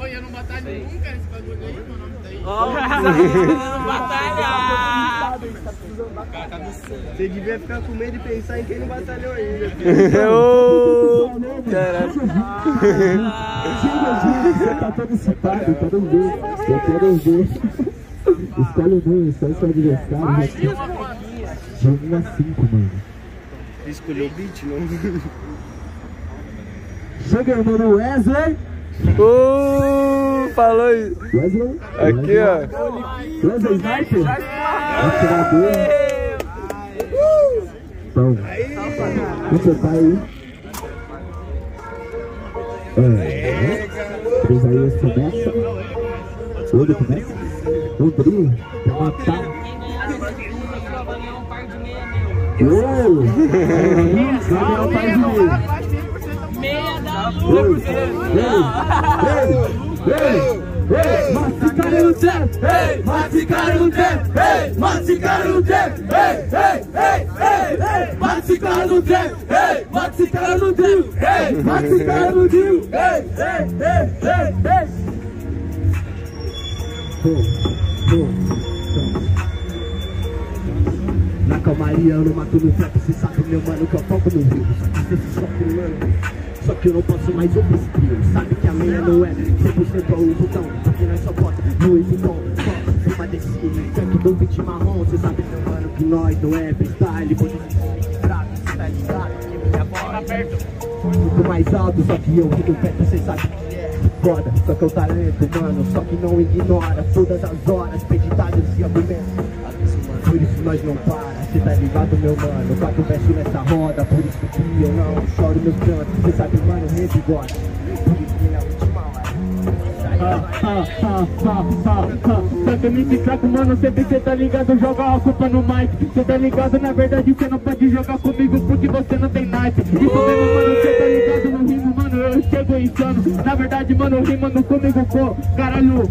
Oi, eu não batalho nunca nesse bagulho aí, meu nome tá aí. Não batalha! Você devia ficar com medo de pensar em quem não batalhou ainda. Ô, Caralho. Você tá todo excitado, quero ver. Eu quero ver. Escolhe um, escolhe seu adversário. Jogo a 5, mano. Escolheu o beat, não? Chega, mano, Wesley. Ô, falou aí. Wesley. Aqui, ó. Wesley Sniper. Atirador. Então, você tá aí? É. Três aí começa. Todo começa. Rodrigo. Pra matar. Ô! Gabriel faz o meio. Meia da Ei, lua! ei, ei, ei, mas ficaram no tempo, ei, ei, ei, ei, ei, ei, ei, mas ficaram no tempo, ei, mas ficaram no tempo, ei, ei, ei, ei, ei. Pô, pô, na calmaria eu não mato no teto, cê sabe meu mano que eu toco no rio Só que cê se sofre, mano Só que eu não posso mais ouvir Sabe que a meia não é 100% ao botão Porque nós só bota Louis Vuitton Só cima desse canto do beat marrom Cê sabe meu mano que nós não é freestyle fraco, cê tá ligado Que minha bola muito mais alto, só que eu rindo perto, cê sabe que é foda Só que é o talento, mano, só que não ignora Todas as horas, peditadas e argumentos. Por isso nós não para, cê tá ligado meu mano? Quatro versos nessa roda, por isso que eu não choro meus cantos Cê sabe mano, rede que me fraco, mano, sempre cê tá ligado Joga a culpa no mic Cê tá ligado, na verdade cê não pode jogar comigo Porque você não tem naipe. Isso mesmo, mano, cê tá ligado no rimo, mano Eu chego insano. Na verdade, mano, rimando comigo, pô Caralho.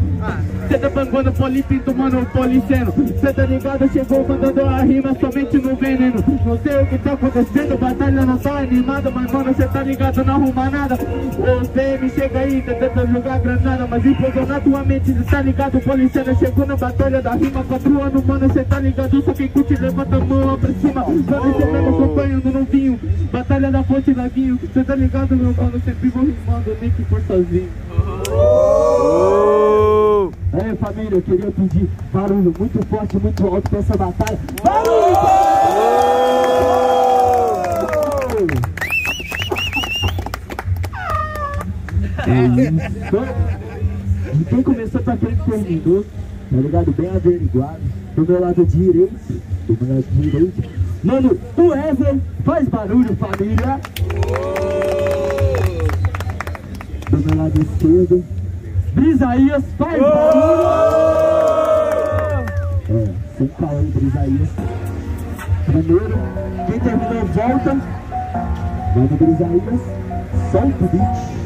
Cê tá bangando polipinto, mano, policeno Cê tá ligado, chegou mandando a rima somente no veneno. Não sei o que tá acontecendo, batalha não tá animada Mas mano, cê tá ligado, não arruma nada. O PM chega aí, tá tentando jogar granada Mas implodiu na tua mente, cê tá ligado, policeno Chegou na batalha da rima, quatro anos, mano, cê tá ligado Só quem curte, levanta a mão pra cima Mano, cê mesmo acompanhando no vinho Batalha da fonte, laguinho Cê tá ligado, meu mano, sempre vou rimando, nem que for sozinho é, família, eu queria pedir barulho muito forte, muito alto pra essa batalha. Barulho! É isso. E quem começou pra quem terminou, tá ligado? Bem averiguado. Do meu lado direito, do meu lado direito. Mano, o Wesley faz barulho, família. Do meu lado esquerdo, Brisaías faz barulho! É, sem caô, Brisaías. Primeiro, quem terminou volta. Vai no Brisaías, solta o beat.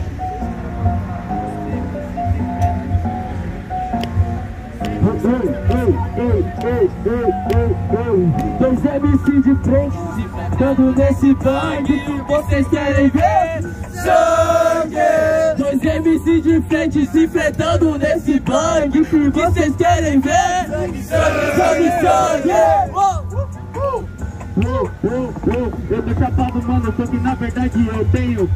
Dois MC de frente, estando nesse bang, vocês querem ver sangue? Dois MC de frente se enfrentando nesse bang, que vocês querem ver sangue, sangue, sangue. Eu tô chapado, mano, só que na verdade eu tenho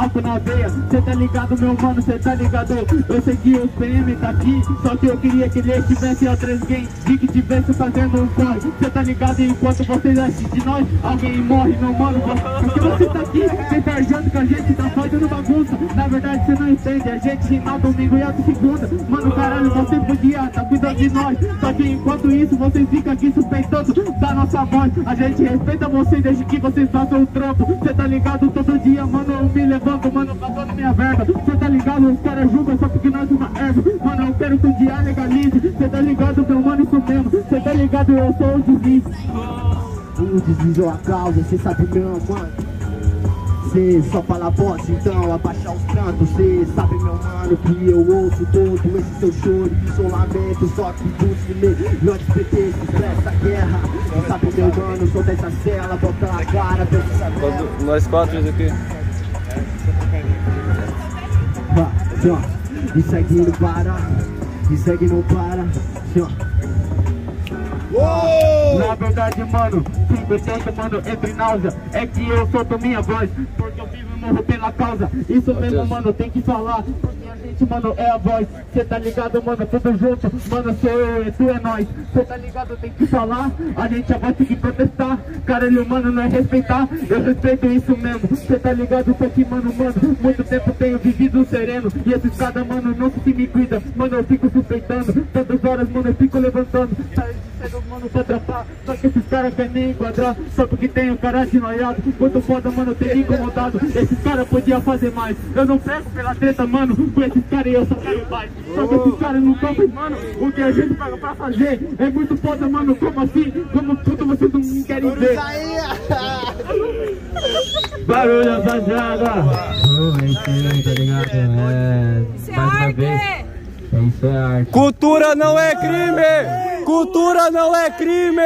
álcool na veia Cê tá ligado, meu mano, cê tá ligado? Eu sei que os PM tá aqui Só que eu queria que ele estivesse ao 3 game. E que tivesse fazendo um corre Cê tá ligado, enquanto vocês assistem nós Alguém morre, meu mano Porque você tá aqui, cê tá achando que a gente tá fazendo bagunça. Na verdade cê não entende A gente rima domingo e ato segunda. Mano, caralho, você podia tá cuidando de nós. Só que enquanto isso, vocês ficam aqui suspeitando Da nossa voz A gente respeita vocês desde que vocês façam o trampo. Cê tá ligado, todo dia, mano, eu me levanto Mano, passando minha verba. Cê tá ligado, os caras julgam só porque nós uma erva. Mano, eu quero que um dia legalize. Cê tá ligado, meu mano, isso mesmo? Cê tá ligado, eu sou o deslize. O deslize ou a causa, cê sabe meu, mano. Cê só fala voz, então abaixa os cantos Cê sabe, meu mano, que eu ouço todo esse seu choro. Isolamento, só que dos melhores PT se expressa guerra. Cê sabe, meu mano, sou dessa cela. Bota a cara, Quando- Nós quatro aqui. Assim, ó. E segue não para, e segue não para. Assim, ó. Na verdade, mano, sinto tanto, mano, entre náusea É que eu solto minha voz, porque eu vivo e morro pela causa Isso mesmo, mano, tem que falar Porque gente, mano, é a voz. Cê tá ligado, mano, tudo junto. Mano, sou eu e tu é nós. Cê tá ligado, tem que falar. A gente vai ter que protestar Caralho, mano, não é respeitar. Eu respeito isso mesmo. Cê tá ligado, tô aqui, mano, mano Muito tempo tenho vivido sereno. E esses cada, mano, não se me cuida. Mano, eu fico suspeitando. Tantas horas, mano, eu fico levantando. Sai de cedo, mano, pra atrapar Só que esses caras querem me enquadrar Só porque tem o cara de noiado. Muito foda, mano, ter me incomodado. Esses caras podiam fazer mais. Eu não peço pela treta, mano Com esses caras eu só quero paz Só que esses caras não topam, mano O que a gente paga pra fazer É muito foda, mano, como assim? Como tudo vocês não querem ver? Barulho, rapaziada. Oh, é isso aí, tá ligado? É Mais uma vez. Isso é arte. Cultura não é crime! Cultura não é crime!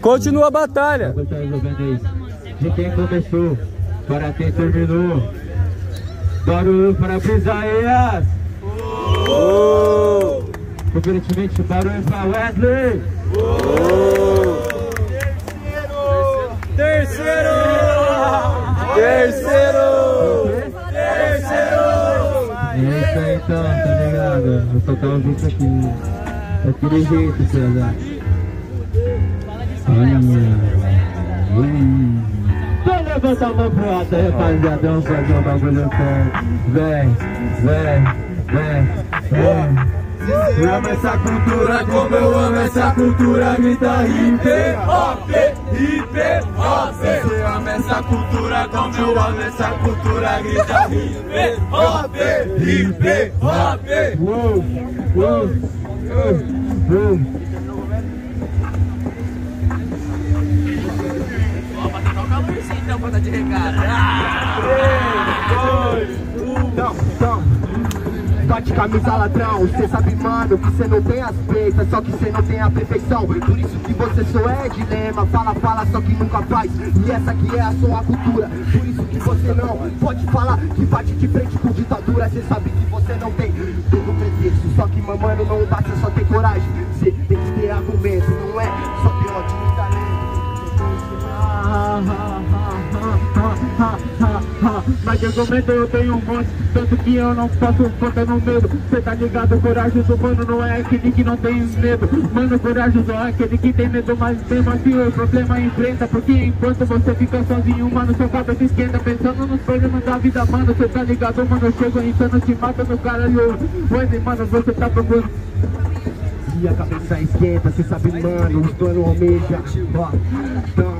Continua a batalha! De quem começou, para quem terminou. Barulho para Brisaías. Oh, Conferentemente, barulho para Wesley. terceiro! Terceiro! É isso aí então, tá ligado? Vou soltar o vídeo aqui. Daquele jeito, César. Hum. Então levanta a mão pro alto, rapaziada. Vamos fazer um bagulho sério. Vem, vem, vem, vem. Eu amo essa cultura como eu amo essa cultura, grita hip hop, hip hop. Você ama essa cultura como eu amo essa cultura, grita hip hop, hip hop. Uou, uou, uou, uou. Então, banda de regata. Camisa ladrão, cê sabe mano que cê não tem as peitas, só que cê não tem a perfeição. Por isso que você só é dilema, fala, fala, só que nunca faz. E essa aqui é a sua cultura, por isso que você não pode falar Que bate de frente com ditadura, cê sabe que você não tem todo pretexto. Só que mamano não basta só ter coragem, cê tem que ter argumento mas de argumento eu tenho um monte Tanto que eu não posso contar no medo. Cê tá ligado, coragem do mano não é aquele que não tem medo. Mano, coragem não é aquele que tem medo Mas mesmo assim o problema enfrenta. Porque enquanto você fica sozinho, mano Sua cabeça esquenta. Pensando nos problemas da vida Mano, cê tá ligado, mano, eu chego insano Te mata no caralho Wesley, mano, você tá procurando. E a cabeça esquenta, cê sabe, mano, os planos almeja, ó, então,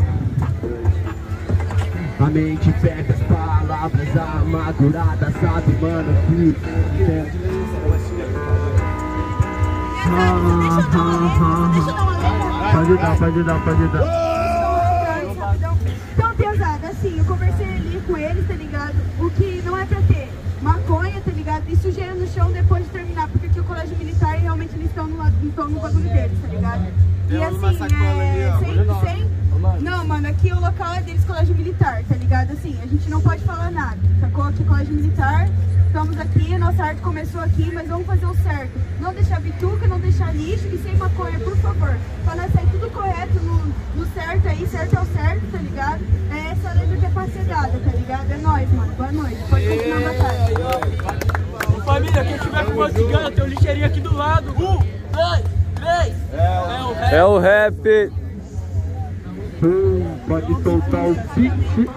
a mente pega as palavras amarguradas, sabe, mano, que é. Pode dar, pode dar, pode dar. Então, pesada, assim, eu conversei ali com eles, tá ligado? O que não é pra ter maconha, tá ligado? E sujeira no chão depois de terminar, porque aqui o colégio militar realmente eles estão no, lado- estão no bagulho deles, tá ligado? E assim, é, sem, sem... Não, mano, aqui o local é deles, colégio militar, tá ligado? Assim, a gente não pode falar nada, sacou? Aqui é colégio militar, estamos aqui, nossa arte começou aqui, mas vamos fazer o certo. Não deixar bituca, não deixar lixo e sem maconha, por favor. Pra nós sair tudo correto, no, no certo aí, certo é o certo, tá ligado? É essa letra que é parcelada, tá ligado? É nóis, mano, boa noite. Pode continuar a batalha. Família, quem tiver com uma cigana, tem um lixeirinho aqui do lado. Um, dois, três. É o ré. É o rap! Hum, Pode soltar o beat.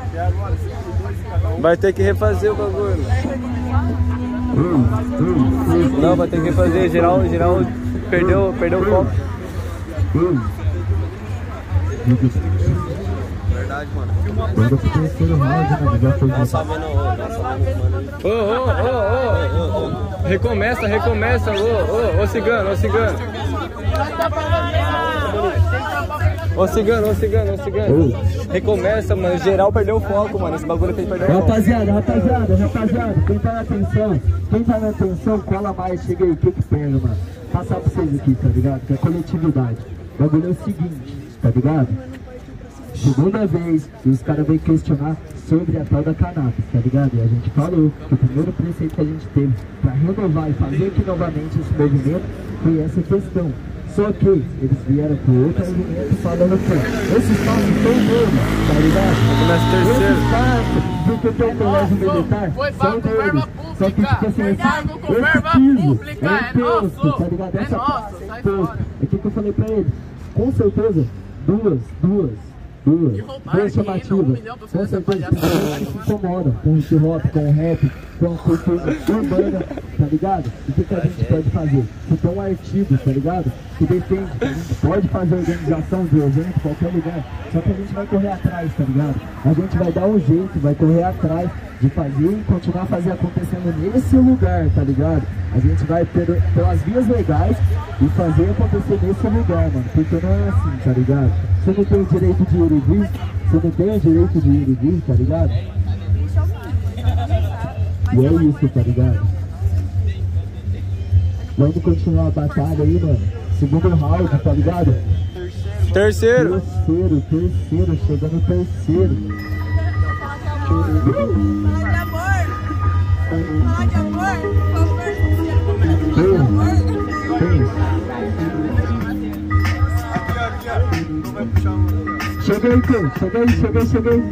Vai ter que refazer o bagulho. Não, vai ter que refazer. Geral, geral perdeu, perdeu o foco. hum. Verdade, mano. Manda pro terceiro round? Já foi vendo, mano. Ô, ô, ô, ô. Recomeça, recomeça. Ô, ô, ô, cigano, ô, cigano. Ô, cigano, ô, cigano, ô, cigano. Recomeça, mano. Geral perdeu o foco, mano. Esse bagulho tem que perder o foco. Rapaziada, rapaziada, rapaziada, quem tá na atenção, quem tá na atenção, cola mais, chega aí, o que que pega, mano? Passar pra vocês aqui, tá ligado? Que é coletividade. O bagulho é o seguinte, tá ligado? segunda vez que os caras vêm questionar sobre a tal da cannabis, tá ligado? E a gente falou que o primeiro preceito que a gente teve para renovar e fazer aqui novamente esse movimento foi essa questão. Só que eles vieram com outro argumento falando que esse espaço foi deles, tá ligado? Começa o Esse terceiro. espaço do que tem o colégio militar Foi são pago com deles. verba Só que pública. tipo assim, Verdade, esse verba piso pública, é é imposto, nosso. tá ligado? É Essa nosso, é sai imposto. fora. É o que eu falei pra ele. Com certeza, duas, duas, E roubaram duas dinheiro, um milhão pra Com fazer essa certeza, que se incomodam com o hip hop, com o rap, com a cultura urbana, tá ligado? E o que, que a gente pode fazer? Citar um artigo, tá ligado? Que defende a gente pode fazer organização de evento em qualquer lugar, só que a gente vai correr atrás, tá ligado? A gente vai dar um jeito, vai correr atrás de fazer e continuar a fazer acontecendo nesse lugar, tá ligado? A gente vai pelas vias legais e fazer acontecer nesse lugar, mano. Porque não é assim, tá ligado? Você não tem o direito de ir e vir, você não tem o direito de ir e vir, tá ligado? E é isso, tá ligado? Vamos continuar a batalha aí, mano. Segundo round, tá ligado? Terceiro. Terceiro, terceiro, chegando terceiro. Fala de amor. Fala de amor. Por favor, de amor. Cheguei, Cão. Cheguei, cheguei, cheguei.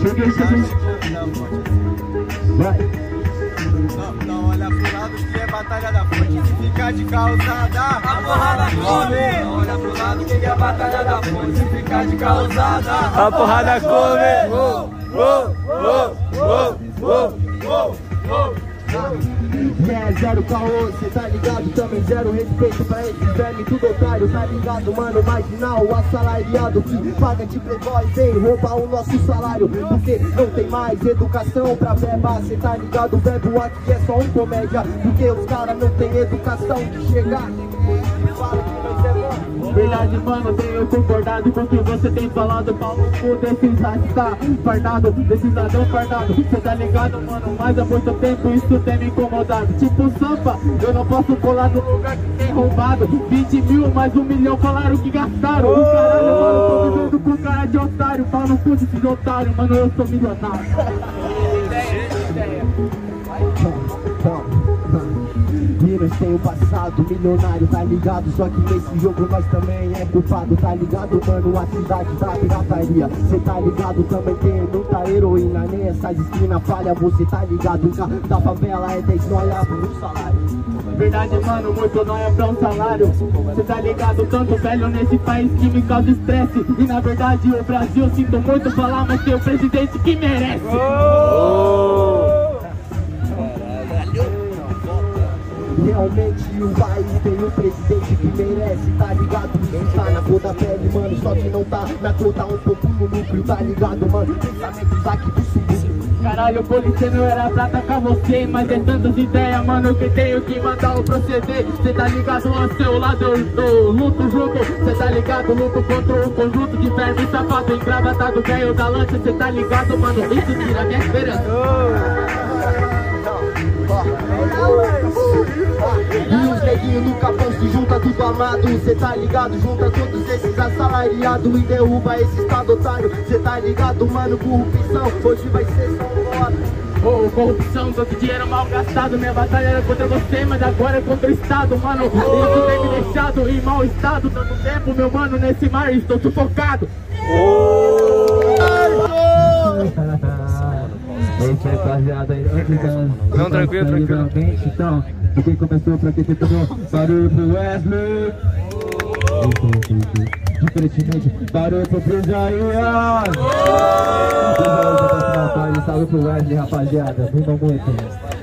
Cheguei, cheguei. Vai. Não, não olha pro lado que é batalha da fonte. Se ficar de calçada, a porrada come. Não olha pro lado que é batalha da fonte. Se ficar de calçada, A porrada come. Uou, uou, uou, uou, uou, uou, uou. É zero caô, cê tá ligado? Também zero respeito pra esses vermes, tudo otário, tá ligado? Mano, marginal, assalariado que paga de playboy, vem roubar o nosso salário. Porque não tem mais educação pra verba, cê tá ligado? Verbo aqui é só um comédia, porque os caras não tem educação de chegar. Verdade, mano, tenho concordado com o que você tem falado Pau no cu desses rasta fardado, desses ladrão fardado. Cê tá ligado, mano, mas há muito tempo isso tem me incomodado. Tipo Sampa, eu não posso colar no lugar que tem roubado. 20 mil, mais um milhão falaram que gastaram. O caralho, mano, tô vivendo com cara de otário. Pau no cu desses otários, mano, eu sou milionário Minas tem o passado milionário, tá ligado? Só que nesse jogo nós também é culpado, tá ligado, mano? A cidade da pirataria, cê tá ligado? Também tem muita heroína, nem essas esquinas falha, você tá ligado? Da favela é 10 nóia por um salário. Verdade, mano, muito é pra um salário Cê tá ligado, tanto velho nesse país que me causa estresse E na verdade o Brasil, sinto muito falar, mas tem o presidente que merece Realmente o país tem um presidente que merece, tá ligado? Isso tá na cor da pele, mano, só que não tá na cor, tá um pouco no núcleo, tá ligado, mano? Pensamentos aqui do subúrbio. Caralho, polícia não era pra atacar você Mas é tantas ideias, mano, que tenho que mandar o proceder Cê tá ligado ao seu lado, eu, eu luto junto Cê tá ligado, luto contra um conjunto de vermes safado Engravatado, velho da lança, cê tá ligado, mano Isso tira minha esperança E os neguinhos no capão se junta tudo amado Cê tá ligado, junta todos esses assalariados E derruba esse estado otário. Cê tá ligado, mano, corrupção Hoje vai ser só um voto Ô, corrupção, todo dinheiro mal gastado. Minha batalha era contra você, mas agora é contra o Estado, mano. Isso tem me deixado em mau estado. Tanto tempo, meu mano, nesse mar estou sufocado É isso aí, rapaziada. Antes da- Não, tranquilo, tranquilo. Então, quem começou pra quem terminou, barulho pro Wesley. Diferentemente, barulho pro Prisaías. Salve pro Wesley, rapaziada. Rima muito.